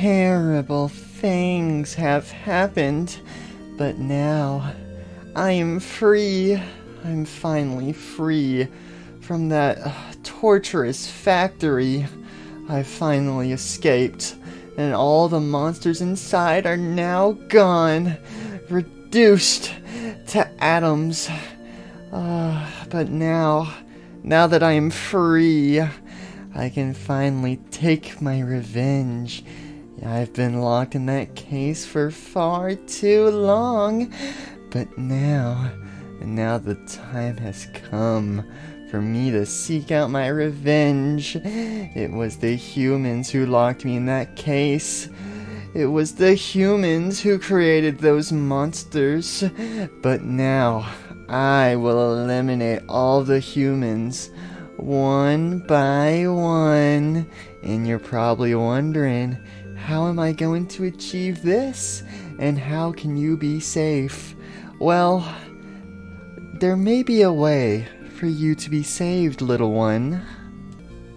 terrible things have happened, but now I am free. I'm finally free from that uh, torturous factory. I finally escaped, and all the monsters inside are now gone, reduced to atoms. Uh, but now, now that I am free, I can finally take my revenge. I've been locked in that case for far too long, but now, now the time has come for me to seek out my revenge. It was the humans who locked me in that case. It was the humans who created those monsters. But now, I will eliminate all the humans one by one. And you're probably wondering, how am I going to achieve this? And how can you be safe? Well, there may be a way for you to be saved, little one.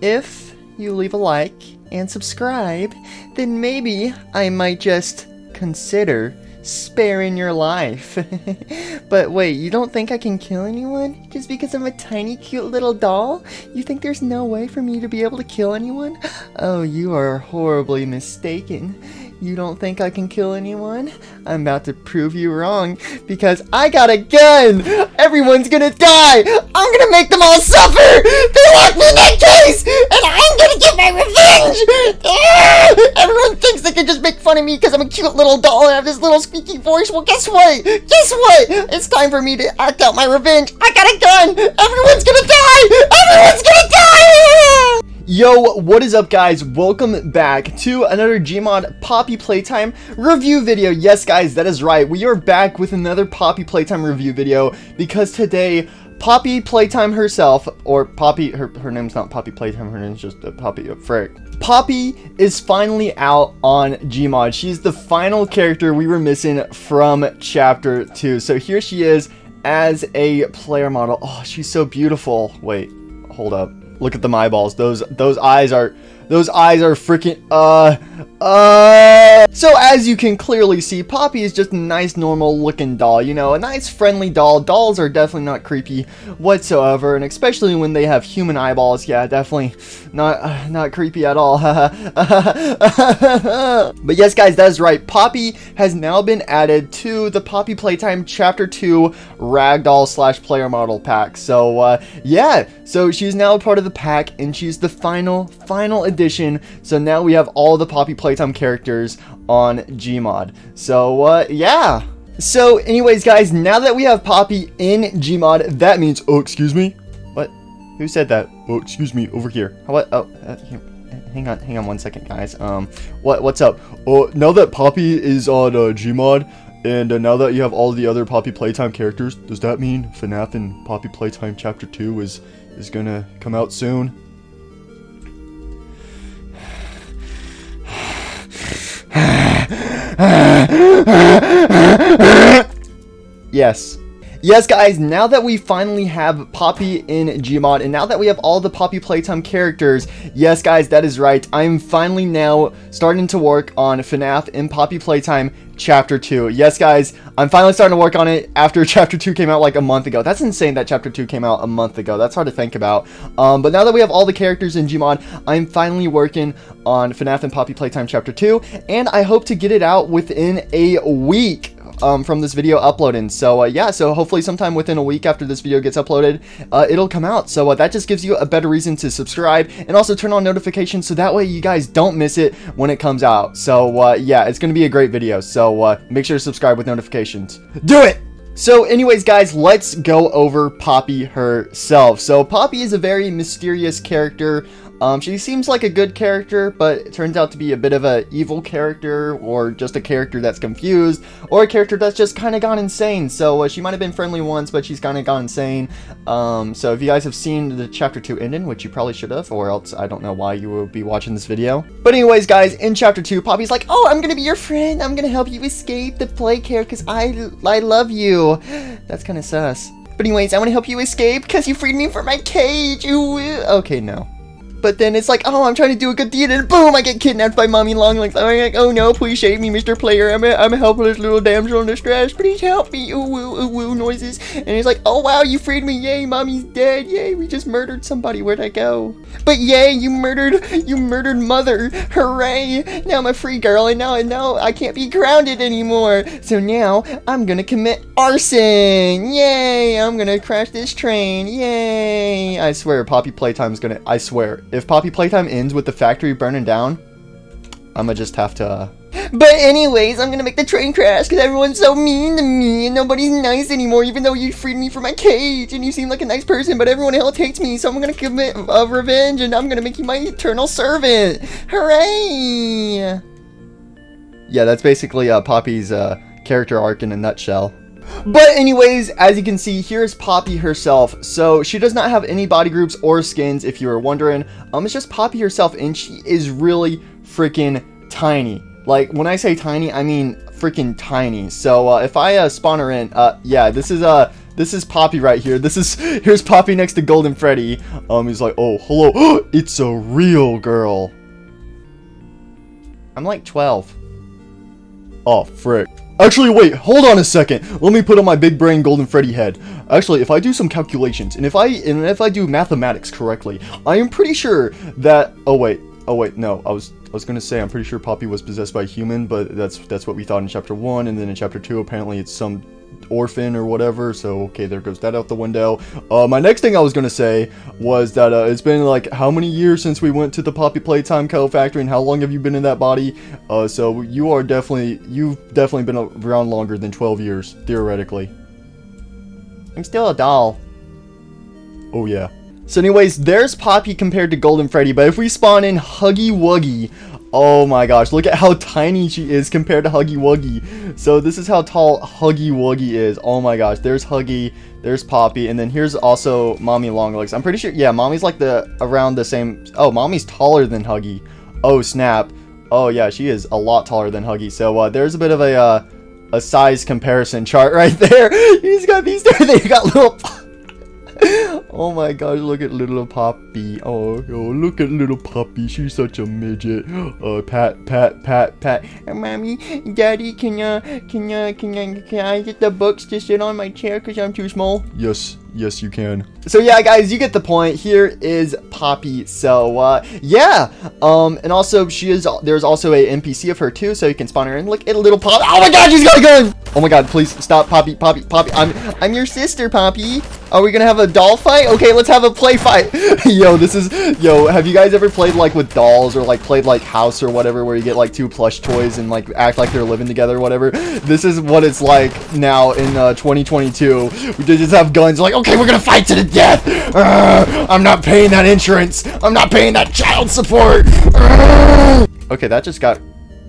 If you leave a like and subscribe, then maybe I might just consider sparing your life. but wait, you don't think I can kill anyone just because I'm a tiny cute little doll? You think there's no way for me to be able to kill anyone? Oh, you are horribly mistaken. You don't think I can kill anyone? I'm about to prove you wrong because I got a gun! Everyone's gonna die! I'm gonna make them all suffer! They locked me in that case! And I'm gonna get my revenge! Ah! Everyone thinks they can just make fun of me because I'm a cute little doll and I have this little squeaky voice. Well, guess what? Guess what? It's time for me to act out my revenge. I got a gun! Everyone's gonna die! Yo, what is up guys? Welcome back to another Gmod Poppy Playtime review video. Yes guys, that is right. We are back with another Poppy Playtime review video because today Poppy Playtime herself, or Poppy, her, her name's not Poppy Playtime, her name's just a Poppy, uh, frick. Poppy is finally out on Gmod. She's the final character we were missing from Chapter 2. So here she is as a player model. Oh, she's so beautiful. Wait, hold up. Look at the eyeballs. Those those eyes are those eyes are freaking uh uh So as you can clearly see, Poppy is just a nice normal looking doll, you know, a nice friendly doll. Dolls are definitely not creepy whatsoever, and especially when they have human eyeballs, yeah, definitely not uh, not creepy at all. but yes guys, that is right. Poppy has now been added to the Poppy Playtime Chapter 2 Ragdoll slash player model pack. So uh yeah, so she's now part of the pack and she's the final final edition. So now we have all the Poppy Playtime characters on Gmod. So uh yeah. So anyways guys, now that we have Poppy in Gmod, that means oh excuse me. What? Who said that? Oh excuse me, over here. What? Oh uh, here. Hang on, hang on one second, guys. Um, what what's up? Oh, now that Poppy is on uh, Gmod, and uh, now that you have all the other Poppy Playtime characters, does that mean FNAF and Poppy Playtime Chapter 2 is, is gonna come out soon? yes. Yes, guys, now that we finally have Poppy in Gmod, and now that we have all the Poppy Playtime characters, yes, guys, that is right, I'm finally now starting to work on FNAF in Poppy Playtime Chapter 2. Yes, guys, I'm finally starting to work on it after Chapter 2 came out like a month ago. That's insane that Chapter 2 came out a month ago. That's hard to think about. Um, but now that we have all the characters in Gmod, I'm finally working on FNAF and Poppy Playtime Chapter 2, and I hope to get it out within a week um, from this video uploading. So uh, yeah, so hopefully sometime within a week after this video gets uploaded, uh, it'll come out. So uh, that just gives you a better reason to subscribe and also turn on notifications so that way you guys don't miss it when it comes out. So uh, yeah, it's going to be a great video. So uh, make sure to subscribe with notifications. Do it! So anyways, guys, let's go over Poppy herself. So Poppy is a very mysterious character. Um, she seems like a good character, but it turns out to be a bit of a evil character, or just a character that's confused, or a character that's just kind of gone insane. So uh, she might have been friendly once, but she's kind of gone insane. Um, so if you guys have seen the Chapter 2 ending, which you probably should have, or else I don't know why you would be watching this video. But anyways, guys, in Chapter 2, Poppy's like, Oh, I'm gonna be your friend. I'm gonna help you escape the plague care because I, I love you. That's kind of sus. But anyways, I want to help you escape because you freed me from my cage. Ooh, okay, no. But then it's like, oh, I'm trying to do a good deed, and boom, I get kidnapped by Mommy Longlegs. I'm like, oh no, please save me, Mr. Player. I'm a, I'm a helpless little damsel in distress. Please help me. Ooh, ooh, ooh, ooh, noises. And he's like, oh wow, you freed me. Yay, Mommy's dead. Yay, we just murdered somebody. Where'd I go? But yay, you murdered, you murdered Mother. Hooray. Now I'm a free girl, and now, I now I can't be grounded anymore. So now I'm gonna commit arson. Yay, I'm gonna crash this train. Yay. I swear, Poppy Playtime's gonna, I swear, if Poppy Playtime ends with the factory burning down, I'ma just have to... Uh... But anyways, I'm gonna make the train crash because everyone's so mean to me and nobody's nice anymore even though you freed me from my cage and you seem like a nice person but everyone else hates me so I'm gonna commit uh, revenge and I'm gonna make you my eternal servant. Hooray! Yeah, that's basically uh, Poppy's uh, character arc in a nutshell. But anyways, as you can see, here's Poppy herself. So she does not have any body groups or skins, if you were wondering. Um, it's just Poppy herself, and she is really freaking tiny. Like, when I say tiny, I mean freaking tiny. So, uh, if I uh, spawn her in, uh, yeah, this is, uh, this is Poppy right here. This is, here's Poppy next to Golden Freddy. Um, he's like, oh, hello, it's a real girl. I'm like 12. Oh, frick. Actually, wait, hold on a second. Let me put on my big brain Golden Freddy head. Actually, if I do some calculations, and if I and if I do mathematics correctly, I am pretty sure that oh wait, oh wait, no, I was I was gonna say I'm pretty sure Poppy was possessed by a human, but that's that's what we thought in chapter one, and then in chapter two, apparently it's some orphan or whatever. So okay, there goes that out the window. Uh, my next thing I was gonna say was that uh, it's been like how many years since we went to the Poppy Playtime Co factory, and how long have you been in that body? Uh, so you are definitely you've definitely been around longer than 12 years theoretically. I'm still a doll. Oh yeah. So anyways, there's Poppy compared to Golden Freddy, but if we spawn in Huggy Wuggy, Oh my gosh, look at how tiny she is compared to Huggy Wuggy. So this is how tall Huggy Wuggy is. Oh my gosh, there's Huggy, there's Poppy, and then here's also Mommy Longlegs. I'm pretty sure, yeah, Mommy's like the, around the same, oh, Mommy's taller than Huggy. Oh snap. Oh yeah, she is a lot taller than Huggy. So uh, there's a bit of a, uh, a size comparison chart right there. He's got these, they got little oh my gosh, look at little Poppy. Oh, oh, look at little Poppy. She's such a midget. Uh, pat, pat, pat, pat. Uh, Mommy, Daddy, can you, can you, can you, can I get the books to sit on my chair because I'm too small? Yes, yes you can. So yeah, guys, you get the point. Here is Poppy. So uh, yeah, um, and also she is. There's also a NPC of her too, so you can spawn her in. Look at little Poppy. Oh my God, she's gonna go. Oh my God, please stop, Poppy, Poppy, Poppy. I'm, I'm your sister, Poppy. Are we gonna have a doll fight? Okay, let's have a play fight. yo, this is, yo, have you guys ever played like with dolls or like played like house or whatever, where you get like two plush toys and like act like they're living together or whatever? This is what it's like now in uh, 2022. We just have guns. Like, okay, we're gonna fight to the death. Uh, I'm not paying that insurance. I'm not paying that child support. Uh. Okay, that just got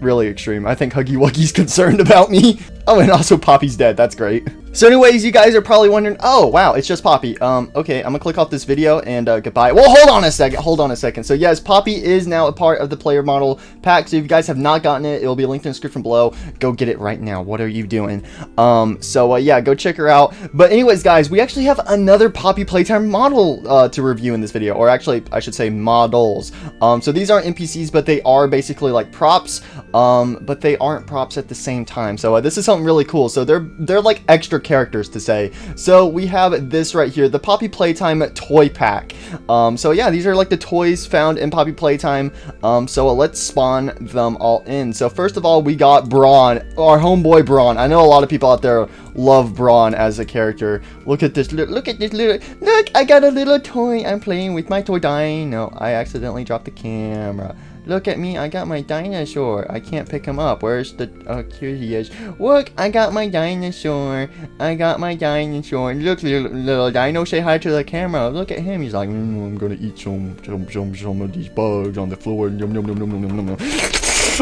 really extreme. I think Huggy Wuggy's concerned about me. Oh, and also Poppy's dead. That's great. So anyways, you guys are probably wondering, oh, wow, it's just Poppy. Um, okay, I'm gonna click off this video and uh, goodbye. Well, hold on a second. Hold on a second. So yes, Poppy is now a part of the player model pack. So if you guys have not gotten it, it will be linked in the description below. Go get it right now. What are you doing? Um, so uh, yeah, go check her out. But anyways, guys, we actually have another Poppy Playtime model uh, to review in this video, or actually, I should say models. Um, so these aren't NPCs, but they are basically like props. Um, but they aren't props at the same time. So uh, this is something really cool. So they're they're like extra characters to say. So we have this right here, the Poppy Playtime toy pack. Um, so yeah, these are like the toys found in Poppy Playtime. Um, so uh, let's spawn them all in. So first of all, we got Bron, our homeboy Bron. I know a lot of people out there love Bron as a character. Look at this look at this little, look, I got a little toy. I'm playing with my toy dino. I accidentally dropped the camera. Look at me, I got my dinosaur. I can't pick him up. Where's the... Oh, here he is. Look, I got my dinosaur. I got my dinosaur. Look, little, little dino, say hi to the camera. Look at him. He's like, mm, I'm gonna eat some, some, some, some of these bugs on the floor. Yum, yum, yum, yum, yum, yum,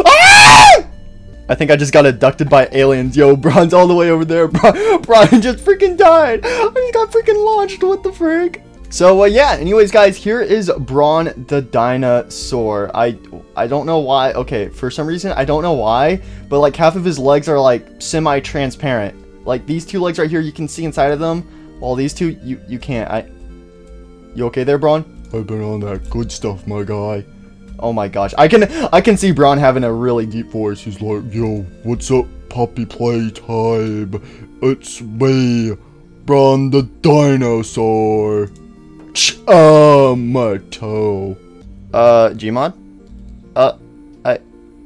ah! I think I just got abducted by aliens. Yo, Bron's all the way over there. Bron just freaking died. I just got freaking launched. What the frick? So uh, yeah, anyways guys, here is Bron the Dinosaur. I I don't know why. Okay, for some reason, I don't know why, but like half of his legs are like semi-transparent. Like these two legs right here, you can see inside of them, while these two, you, you can't. I. You okay there, Bron? I've been on that good stuff, my guy. Oh my gosh, I can I can see Bron having a really deep voice. He's like, yo, what's up, puppy playtime? It's me, Bron the dinosaur. Uh, my toe. Uh, Gmod? Uh, I,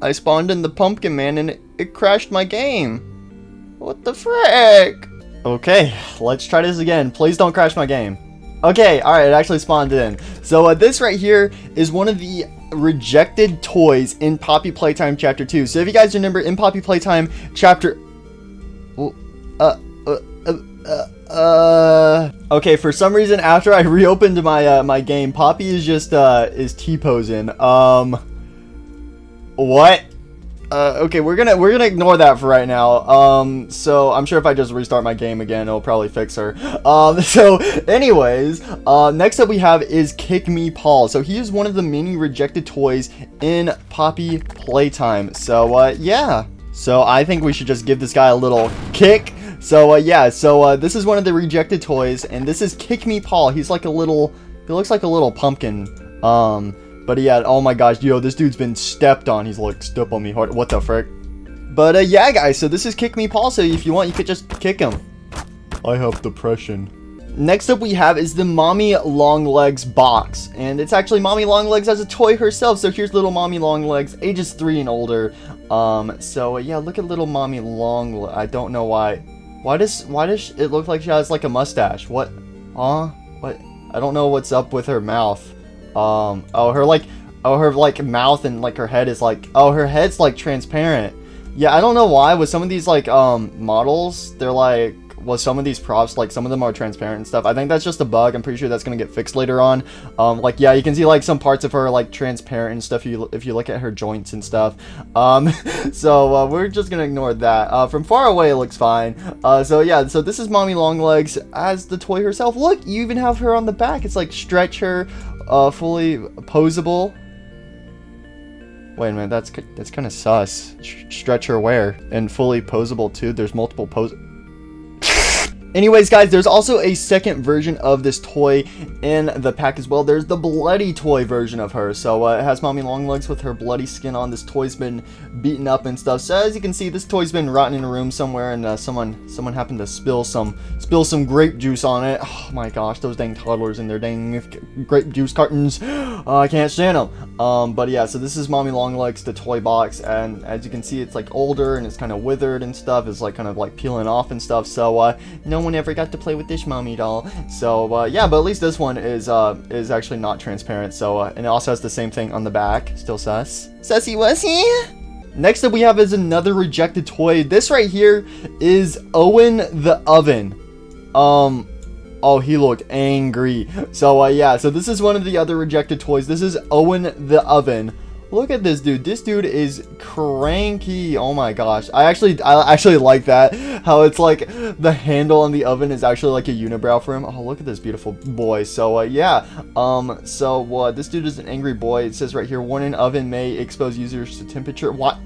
I spawned in the Pumpkin Man and it, it crashed my game. What the frick? Okay, let's try this again. Please don't crash my game. Okay, alright, it actually spawned in. So uh, this right here is one of the rejected toys in Poppy Playtime Chapter 2. So if you guys remember, in Poppy Playtime Chapter... Uh, uh, uh, uh, uh, okay, for some reason, after I reopened my uh, my game, Poppy is just uh, is T-posing. Um, what? Uh, okay, we're gonna we're gonna ignore that for right now. Um, so I'm sure if I just restart my game again, it'll probably fix her. Um, so anyways, uh, next up we have is Kick Me Paul. So he is one of the many rejected toys in Poppy Playtime. So uh, yeah. So I think we should just give this guy a little kick. So, uh, yeah, so, uh, this is one of the rejected toys, and this is Kick Me Paul. He's like a little, he looks like a little pumpkin, um, but yeah, oh my gosh, yo, this dude's been stepped on. He's like, step on me hard, what the frick? But, uh, yeah, guys, so this is Kick Me Paul, so if you want, you could just kick him. I have depression. Next up we have is the Mommy Longlegs box, and it's actually Mommy Longlegs as a toy herself, so here's little Mommy Longlegs, ages 3 and older, um, so uh, yeah, look at little Mommy Long, I don't know why, why does why does it look like she has like a mustache? What? Huh? What? I don't know what's up with her mouth. Um. Oh, her like. Oh, her like mouth and like her head is like. Oh, her head's like transparent. Yeah, I don't know why. With some of these like um models, they're like with some of these props, like some of them are transparent and stuff. I think that's just a bug. I'm pretty sure that's gonna get fixed later on. Um, like yeah, you can see like some parts of her like transparent and stuff. If you if you look at her joints and stuff. Um, so uh, we're just gonna ignore that. Uh, from far away, it looks fine. Uh, so yeah, so this is Mommy Longlegs as the toy herself. Look, you even have her on the back. It's like stretch her, uh, fully posable. Wait a minute, that's that's kind of sus. Stretch her where? And fully posable too. There's multiple pose. Anyways, guys, there's also a second version of this toy in the pack as well. There's the bloody toy version of her. So uh, it has Mommy Longlegs with her bloody skin on. This toy's been beaten up and stuff. So as you can see, this toy's been rotten in a room somewhere, and uh, someone someone happened to spill some spill some grape juice on it. Oh my gosh, those dang toddlers in their dang grape juice cartons. Uh, I can't stand them. Um, but yeah, so this is Mommy Longlegs, the toy box, and as you can see, it's like older and it's kind of withered and stuff. It's like kind of like peeling off and stuff. So uh, no no one ever got to play with this mommy doll. So uh, yeah, but at least this one is uh, is actually not transparent. So uh, and it also has the same thing on the back. Still sus. Sussy wussy. Next up we have is another rejected toy. This right here is Owen the Oven. Um, oh, he looked angry. So uh, yeah, so this is one of the other rejected toys. This is Owen the Oven. Look at this dude. This dude is cranky. Oh my gosh. I actually I actually like that. How it's like the handle on the oven is actually like a unibrow for him. Oh, look at this beautiful boy. So uh, yeah. Um so uh, this dude is an angry boy. It says right here warning oven may expose users to temperature. What?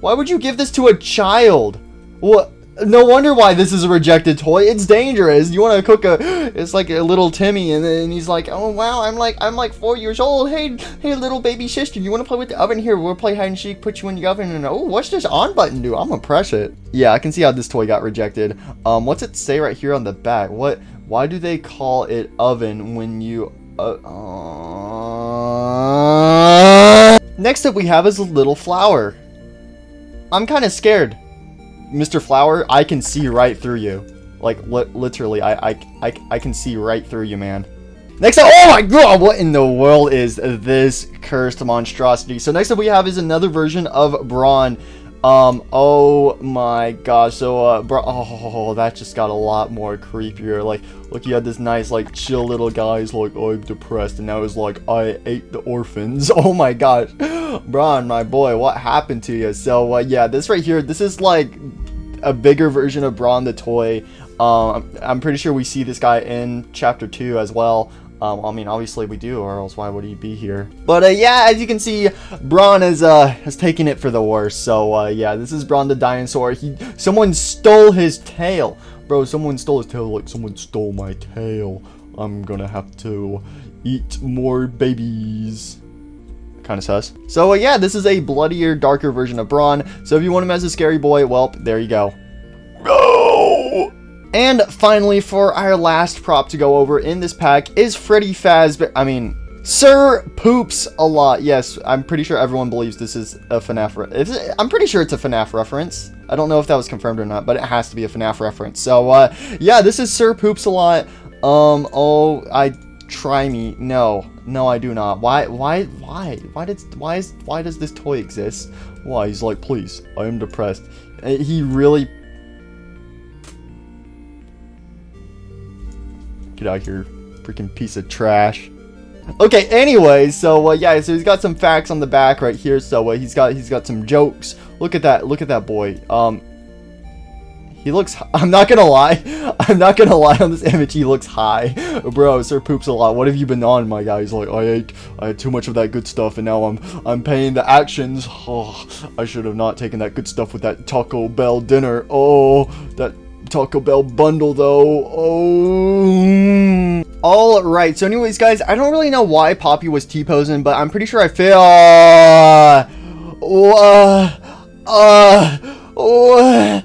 Why would you give this to a child? What? No wonder why this is a rejected toy. It's dangerous. You want to cook a, it's like a little Timmy, and then he's like, oh wow, I'm like, I'm like four years old. Hey, hey, little baby sister, you want to play with the oven here? We'll play hide and seek. Put you in the oven, and oh, what's this on button do? I'm gonna press it. Yeah, I can see how this toy got rejected. Um, what's it say right here on the back? What? Why do they call it oven when you? Uh, uh... Next up, we have is a little flower. I'm kind of scared. Mr. Flower, I can see right through you. Like, li literally, I, I, I, I can see right through you, man. Next up, oh my god, what in the world is this cursed monstrosity? So next up we have is another version of Bron. Um, oh my gosh, so, uh, bro, oh, that just got a lot more creepier. Like, look, you had this nice, like, chill little guy, he's like, oh, I'm depressed, and now he's like, I ate the orphans. Oh my gosh, Bron, my boy, what happened to you? So, uh, yeah, this right here, this is, like, a bigger version of Bron the toy. Um, I'm pretty sure we see this guy in Chapter 2 as well. Um, I mean, obviously we do, or else why would he be here? But uh, yeah, as you can see, Bron is uh, has taken it for the worse. So uh, yeah, this is Bron the dinosaur. He someone stole his tail, bro. Someone stole his tail. Like someone stole my tail. I'm gonna have to eat more babies. Kind of sus. So uh, yeah, this is a bloodier, darker version of Bron. So if you want him as a scary boy, well, there you go. And finally, for our last prop to go over in this pack is Freddy Fazbear. I mean, Sir Poops a lot. Yes, I'm pretty sure everyone believes this is a FNAF. Re- I'm pretty sure it's a FNAF reference. I don't know if that was confirmed or not, but it has to be a FNAF reference. So, uh, yeah, this is Sir Poops a lot. Um, oh, I try me. No, no, I do not. Why, why, why, why did, why is, why does this toy exist? Why? He's like, please, I am depressed. Uh, He really Get out here, freaking piece of trash. Okay, anyway, so uh, yeah, so he's got some facts on the back right here. So uh, he's got he's got some jokes. Look at that, look at that boy. Um, he looks. I'm not gonna lie. I'm not gonna lie on this image. He looks high, bro. Sir poops a lot. What have you been on, my guy? He's like, I ate. I had too much of that good stuff, and now I'm I'm paying the actions. Oh, I should have not taken that good stuff with that Taco Bell dinner. Oh, that Taco Bell bundle though. Oh. All right. So, anyways, guys, I don't really know why Poppy was T-posing, but I'm pretty sure I fail. Uh, uh, uh, uh,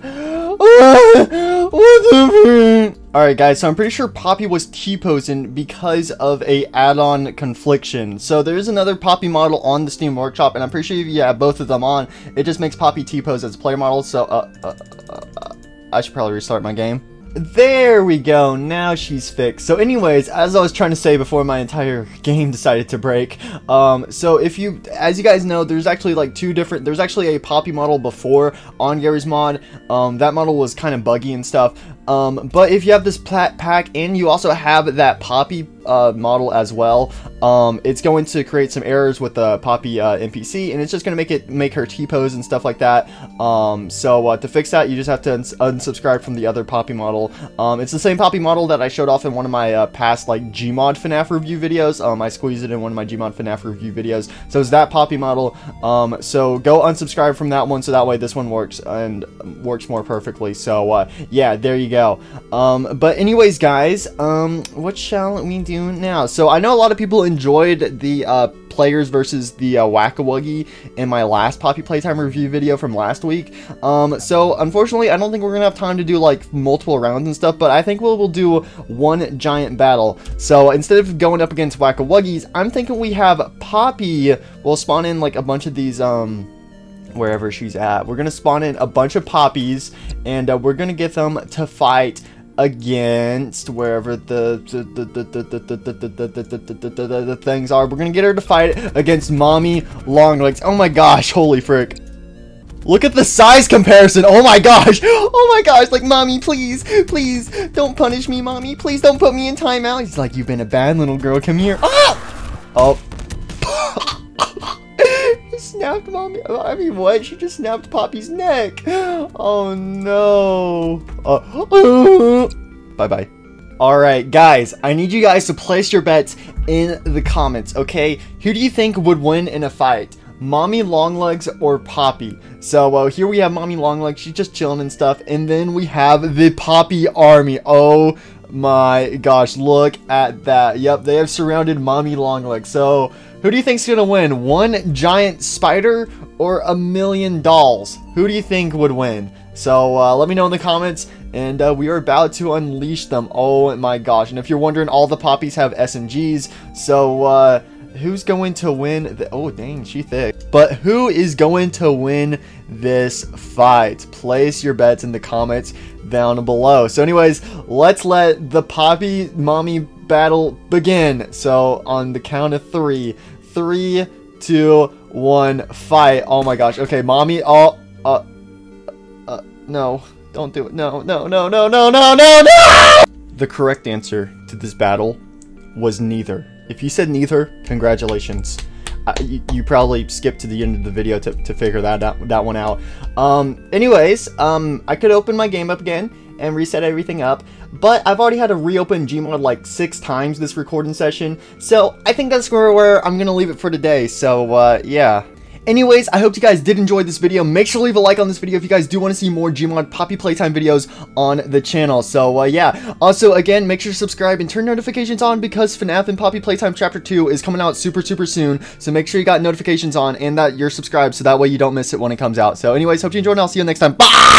what Alright guys, so I'm pretty sure Poppy was T-posing because of a add-on confliction. So there is another Poppy model on the Steam Workshop, and I'm pretty sure if you have both of them on, it just makes Poppy T-pose as player model, so uh, uh, uh, uh, I should probably restart my game. There we go, now she's fixed. So anyways, as I was trying to say before my entire game decided to break, um, so if you, as you guys know, there's actually like two different, there's actually a Poppy model before on Garry's mod, um, that model was kind of buggy and stuff, um, but if you have this plat pack and you also have that Poppy uh, model as well, um, it's going to create some errors with the Poppy uh, NPC, and it's just going to make it make her T-pose and stuff like that. Um, so uh, to fix that, you just have to uns unsubscribe from the other Poppy model. Um, it's the same Poppy model that I showed off in one of my uh, past like Gmod FNAF review videos. Um, I squeezed it in one of my Gmod FNAF review videos. So it's that Poppy model. Um, so go unsubscribe from that one, so that way this one works and works more perfectly. So uh, yeah, there you go. Um, but anyways, guys, what shall we do now? So I know a lot of people enjoyed the uh, players versus the uh, Whack-A-Wuggy in my last Poppy Playtime review video from last week. Um, so unfortunately, I don't think we're gonna have time to do like multiple rounds and stuff, but I think we'll, we'll do one giant battle. So instead of going up against Whack-A-Wuggies, I'm thinking we have Poppy will spawn in like a bunch of these, um, wherever she's at. We're gonna spawn in a bunch of poppies, and uh, we're gonna get them to fight against wherever the the things are. We're gonna get her to fight against Mommy Longlegs. Oh my gosh, holy frick. Look at the size comparison. Oh my gosh. Oh my gosh. Like, mommy, please, please don't punish me, mommy. Please don't put me in timeout. He's like, you've been a bad little girl. Come here. Ah! Oh, Snapped mommy. I mean, what? She just snapped Poppy's neck. Oh no. Uh, bye bye. Alright, guys, I need you guys to place your bets in the comments, okay? Who do you think would win in a fight? Mommy Longlegs or Poppy? So, uh, here we have Mommy Longlegs, she's just chilling and stuff, and then we have the Poppy Army. Oh my gosh, look at that. Yep, they have surrounded Mommy Longlegs. So, who do you think's gonna win? One giant spider or a million dolls? Who do you think would win? So uh, let me know in the comments, and uh, we are about to unleash them. Oh my gosh! And if you're wondering, all the poppies have SMGs. So uh, who's going to win? The oh dang, she thick. But who is going to win this fight? Place your bets in the comments down below. So anyways, let's let the poppy mommy battle begin. So on the count of three, three, two, one, fight. Oh my gosh. Okay, mommy. Oh, uh, uh, no. Don't do it. No, no, no, no, no, no, no, no! The correct answer to this battle was neither. If you said neither, congratulations. You, probably skipped to the end of the video to, to figure that that one out. Um, anyways, um, I could open my game up again and reset everything up. But I've already had to reopen Gmod like six times this recording session, so I think that's where, I'm gonna leave it for today. So uh, yeah. Anyways, I hope you guys did enjoy this video. Make sure to leave a like on this video if you guys do want to see more Gmod Poppy Playtime videos on the channel. So, uh, yeah. Also, again, make sure to subscribe and turn notifications on because FNAF and Poppy Playtime Chapter 2 is coming out super, super soon. So make sure you got notifications on and that you're subscribed so that way you don't miss it when it comes out. So anyways, hope you enjoyed and I'll see you next time. Bye!